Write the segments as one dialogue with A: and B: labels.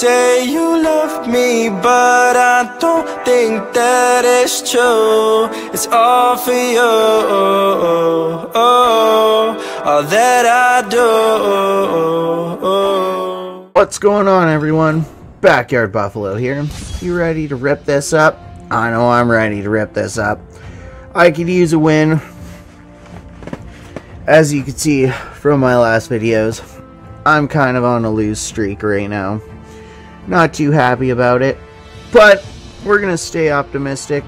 A: say you love me, but I don't think that it's true. It's all for you, oh, all that I do.
B: What's going on, everyone? Backyard Buffalo here. You ready to rip this up? I know I'm ready to rip this up. I could use a win. As you can see from my last videos, I'm kind of on a lose streak right now. Not too happy about it, but we're going to stay optimistic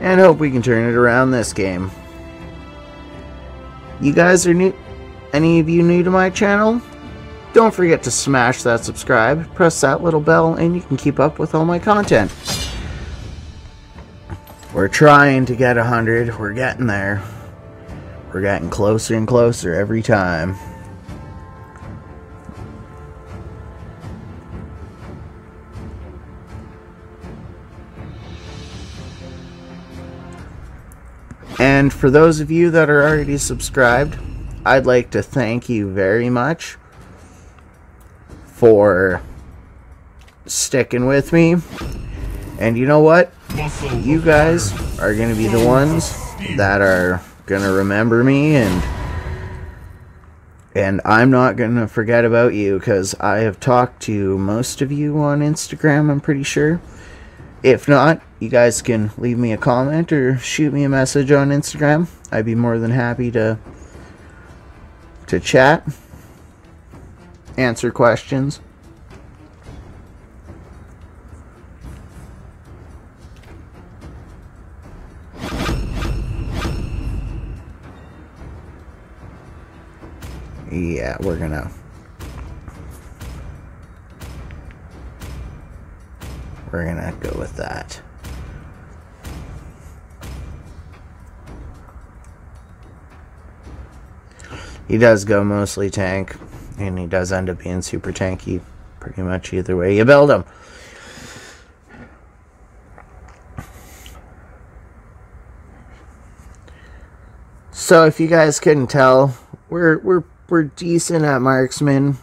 B: and hope we can turn it around this game. You guys are new, any of you new to my channel? Don't forget to smash that subscribe, press that little bell, and you can keep up with all my content. We're trying to get 100, we're getting there. We're getting closer and closer every time. And for those of you that are already subscribed, I'd like to thank you very much for sticking with me. And you know what? You guys are going to be the ones that are going to remember me and and I'm not going to forget about you cuz I have talked to most of you on Instagram, I'm pretty sure. If not, you guys can leave me a comment or shoot me a message on Instagram. I'd be more than happy to to chat, answer questions. Yeah, we're gonna we're gonna go with that. He does go mostly tank, and he does end up being super tanky pretty much either way you build him. So if you guys couldn't tell, we're we're we're decent at marksman.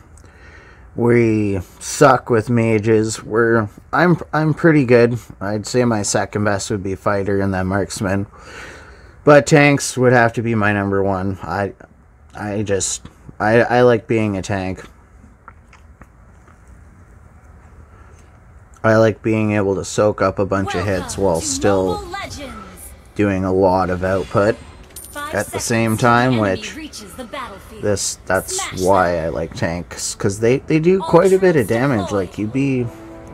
B: We suck with mages. We're I'm I'm pretty good. I'd say my second best would be fighter and then marksman. But tanks would have to be my number one. I I just I I like being a tank. I like being able to soak up a bunch of hits while still doing a lot of output at the same time, which this that's why I like tanks because they they do quite a bit of damage. Like you'd be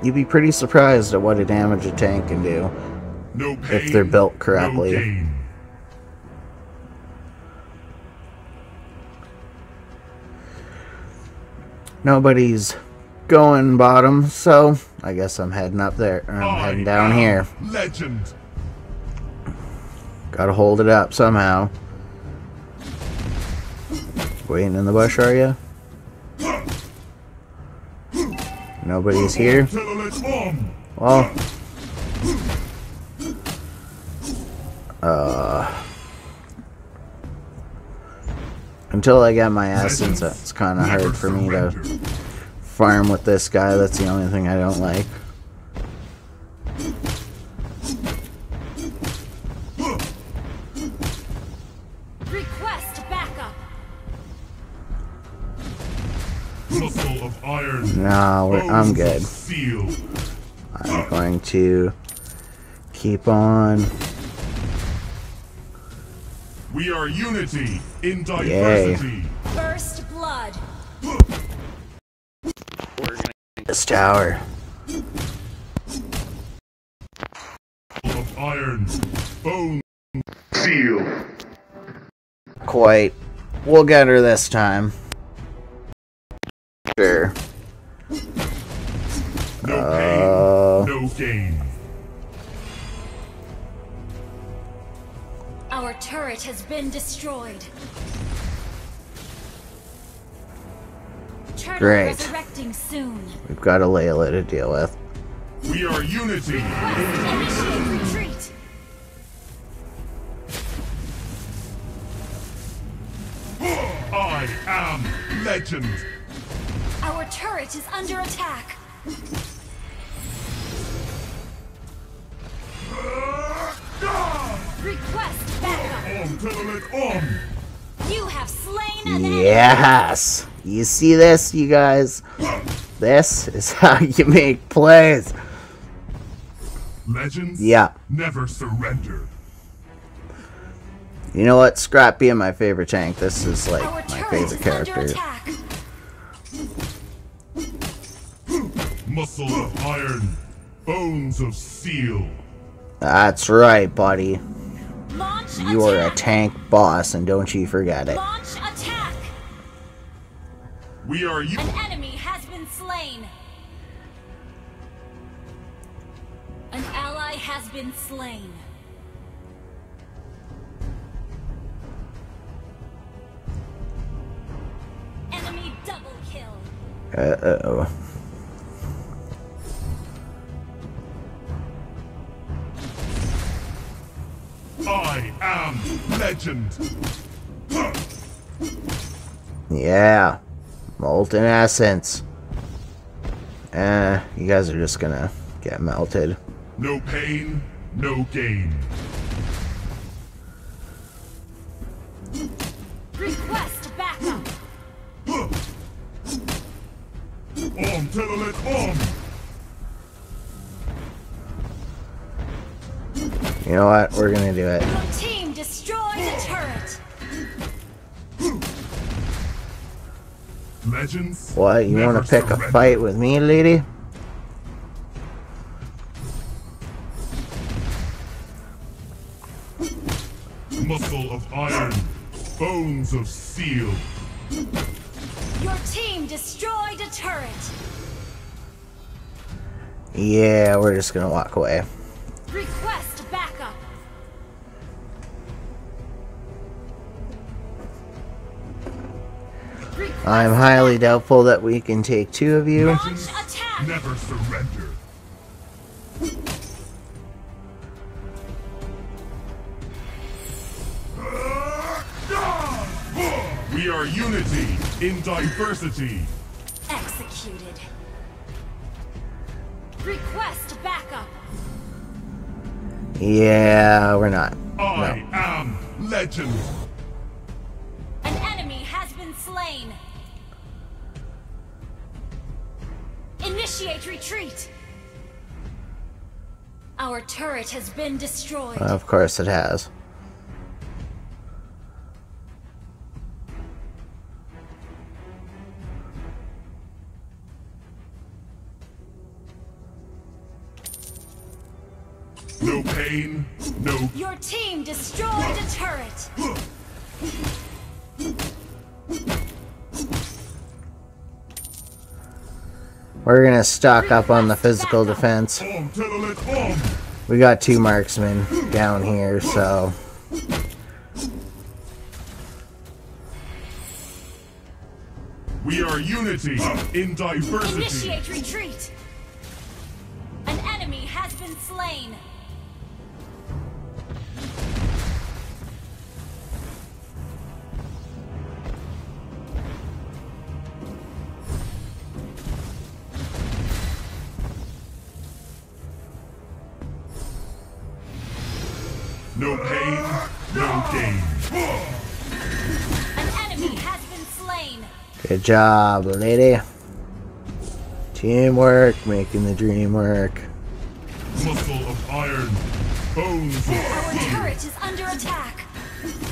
B: you'd be pretty surprised at what a damage a tank can do if they're built correctly. Nobody's going bottom, so I guess I'm heading up there. Or I'm heading down here.
C: Legend.
B: Gotta hold it up somehow. Waiting in the bush, are you? Nobody's here. Well, uh, until I get my essence, it's kind of hard for me to farm with this guy. That's the only thing I don't like.
C: Of iron.
B: No, we're, I'm good. I'm going to keep on.
C: We are unity in
B: Yay.
C: diversity.
D: First blood.
B: This tower.
C: Of iron. Bone. Steel.
B: Quite. We'll get her this time.
D: Turret has been destroyed. Turtle
B: Great.
D: resurrecting soon.
B: We've got a Layla to deal with.
C: We are unity.
D: Initiate retreat.
C: I am legend.
D: Our turret is under attack. Ah! Request
B: Yes! You see this, you guys? This is how you make plays.
C: Legends
B: Yeah.
C: never surrender.
B: You know what? Scrap being my favorite tank. This is like
D: Our
B: my favorite character.
C: Muscle of iron, bones of steel.
B: That's right, buddy.
D: Launch
B: You are a tank boss, and don't you forget it.
D: Launch attack.
C: We are you.
D: An enemy has been slain. An ally has been slain. Enemy double kill.
B: Uh oh.
C: Legend.
B: Yeah. Molten essence. Eh, you guys are just gonna get melted.
C: No pain, no gain.
D: Request backup.
C: On till it on!
B: You know what? We're gonna do it.
C: Legends.
B: What? You wanna pick a fight with me, lady?
C: Muscle of iron, bones of steel.
D: Your team destroyed a turret.
B: Yeah, we're just gonna walk away. I'm highly doubtful that we can take two of you.
D: Launch attack.
C: Never surrender. We are unity in diversity.
D: Executed. Request backup.
B: Yeah, we're not.
C: I
B: No.
C: am legend.
D: An enemy has been slain. Initiate retreat. Our turret has been destroyed.
B: Of course it has.
C: No pain, no
D: Your team destroyed a turret.
B: We're gonna stock up on the physical defense.
C: on till it on.
B: We got two marksmen down here, so
C: We are unity in diversity.
D: Initiate retreat. An enemy has been slain.
B: Good job, lady. Teamwork, making the dream work.
C: Muscle of iron, bones of
D: Our turret is under attack.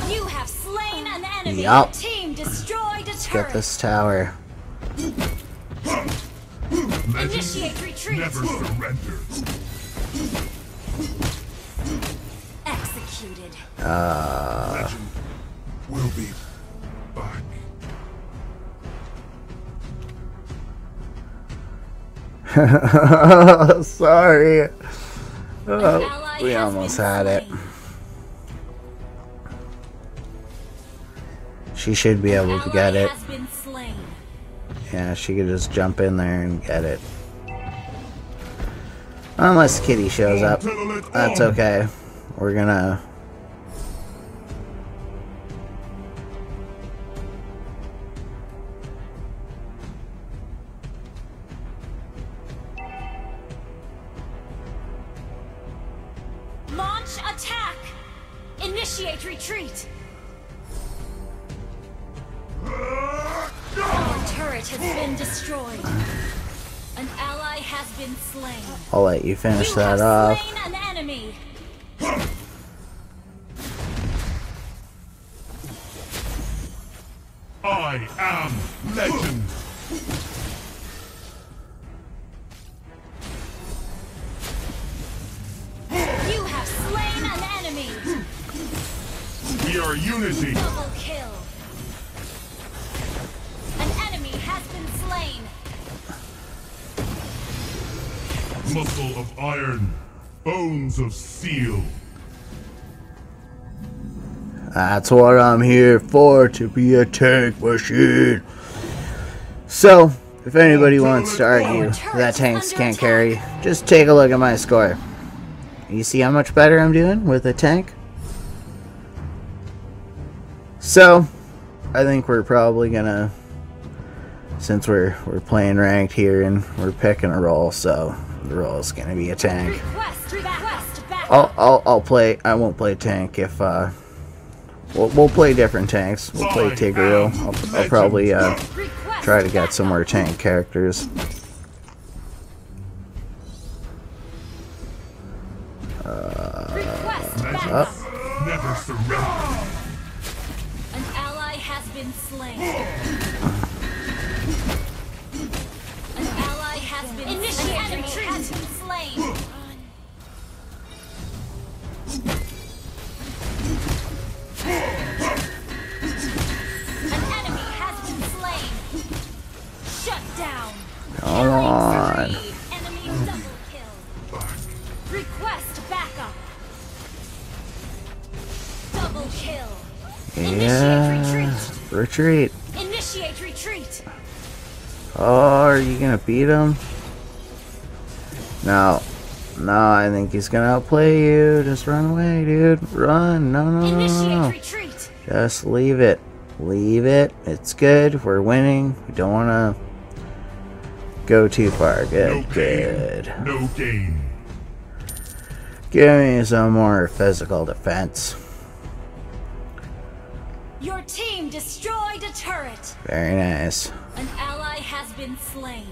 D: You have slain an enemy.
B: Yup.
D: Your team destroyed a
B: Get this tower.
C: Legends
D: Initiate retreat.
C: never surrender.
D: Executed. Uh.
C: Legend will be back.
B: Sorry. Oh, we almost had it. She should be able to get it.
D: has been slain.
B: Yeah, she could just jump in there and get it. Unless Kitty shows up. That's okay. We're gonna...
D: Retreat! Our turret has been destroyed. An ally has been slain.
B: I'll let you finish
D: you
B: that off.
C: Muscle of iron. Bones of steel.
B: That's what I'm here for, to be a tank machine. So, if anybody wants to argue that tanks can't carry, just take a look at my score. You see how much better I'm doing with a tank? So, I think we're probably gonna, since we're we're playing ranked here and we're picking a role, so the role is gonna be a tank.
D: Request, request.
B: I'll I'll, I'll play. I won't play tank if uh. We'll, we'll play different tanks. We'll play Tigreal. I'll, I'll probably uh, try to get some more tank characters. Retreat.
D: Initiate retreat.
B: Oh, are you gonna beat him? No. No, I think he's gonna outplay you. Just run away, dude. Run. No, no, no, no,
D: Initiate
B: no.
D: retreat.
B: Just leave it. Leave it. It's good. We're winning. We don't want to go too far.
C: No
B: Good,
C: no
B: good.
C: No gain.
B: Give me some more physical defense.
D: Your team destroyed a turret.
B: Very nice.
D: An ally has been slain.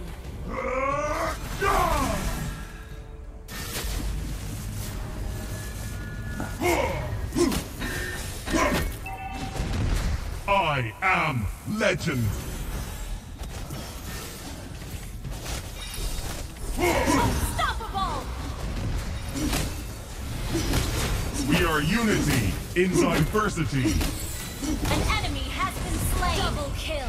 C: I am legend.
D: Unstoppable.
C: We are unity in diversity.
D: An enemy has been slain. Double kill.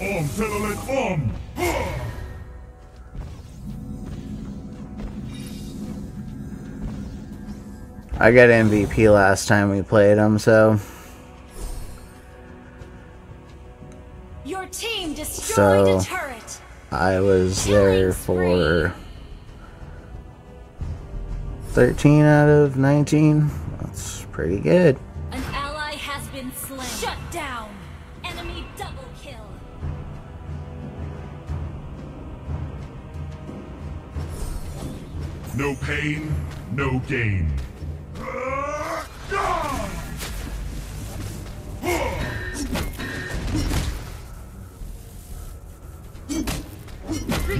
C: Om Telolet Om.
B: I got MVP last time we played him, so
D: Your team destroyed
B: So-
D: a turret.
B: I was there for 13 out of 19. That's pretty good.
D: An ally has been slain. Shut down. Enemy double kill.
C: No pain, no gain.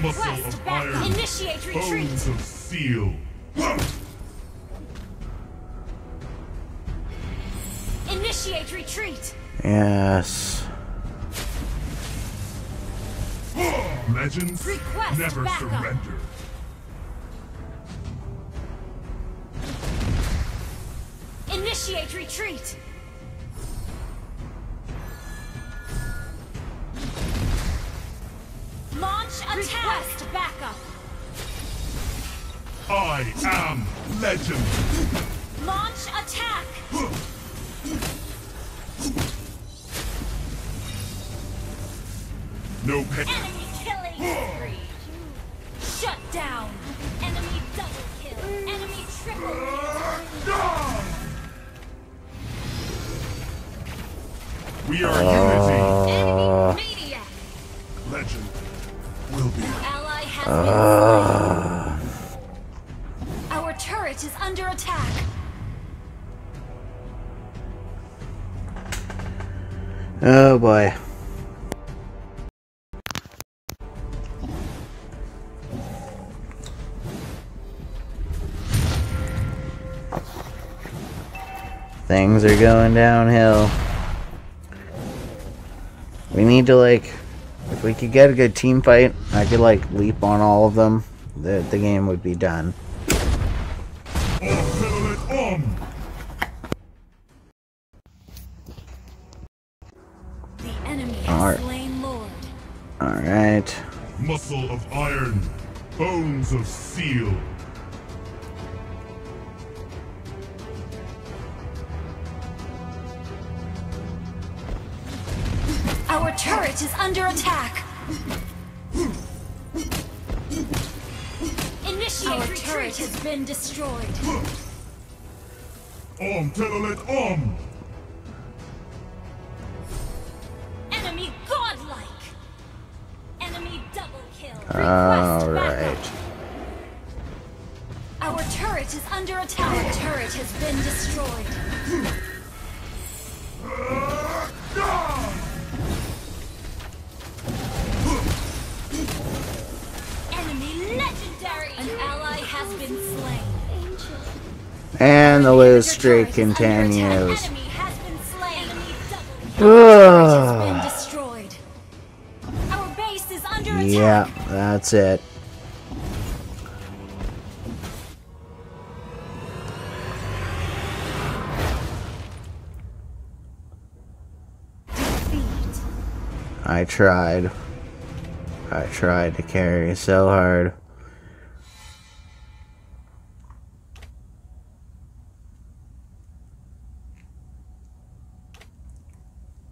C: Muscle
D: Request
C: of iron.
D: Initiate retreat.
C: Bones of steel.
D: Initiate retreat.
B: Yes.
C: Legends
D: Request
C: never
D: backup.
C: surrender.
D: Initiate retreat. Launch attack. Request backup.
C: I am legend.
D: Launch attack.
C: No pain.
D: Enemy killing spree. Shut down. Enemy double kill. Enemy triple kill.
C: We are unity.
D: Enemy maniac.
C: Legend. will be.
D: Ally has been
B: Oh boy. Things are going downhill. We need to like if we could get a good team fight, I could like leap on all of them. The the game would be done. Alright.
C: Muscle of iron, bones of steel.
D: Our turret is under attack. Initiate Our turret has been destroyed.
C: Artillery on!
D: Enemy Request
B: Alright.
D: Our turret is under attack. Our turret has been destroyed. Enemy legendary. An ally has been slain.
B: And the
D: Your
B: streak
D: turret is under attack.
B: continues. Yeah, that's it. I tried. I tried to carry so hard.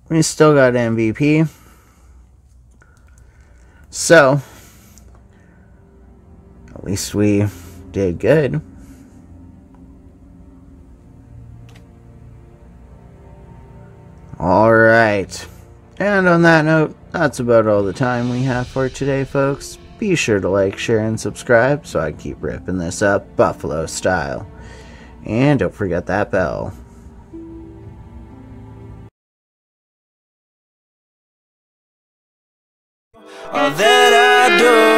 B: We still got MVP. So, at least we did good. Alright. And on that note, that's about all the time we have for today, folks. Be sure to like, share, and subscribe so I keep ripping this up Buffalo style. And don't forget that bell.
A: All that I do